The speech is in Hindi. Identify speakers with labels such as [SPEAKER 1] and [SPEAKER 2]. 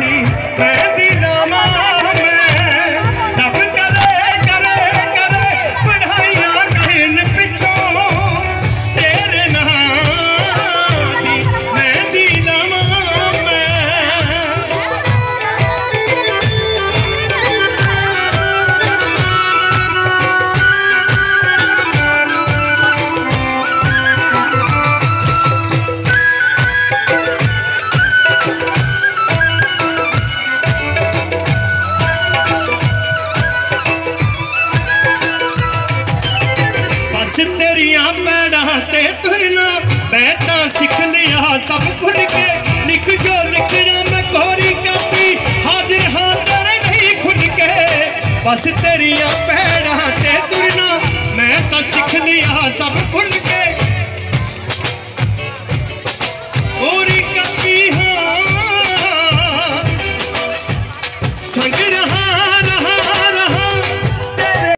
[SPEAKER 1] दी मैं तेरिया पैड़ा ते तुरना। मैं तां सिख लिया सब खुल के। लिख जो लिखना मैं कोरी कापी। हाजिर हाँ तेरे नहीं खुल के। बस तेरिया पैड़ा ते तुरना। मैं तां सिख लिया सब खुल के। कोरी कापी हाँ। संग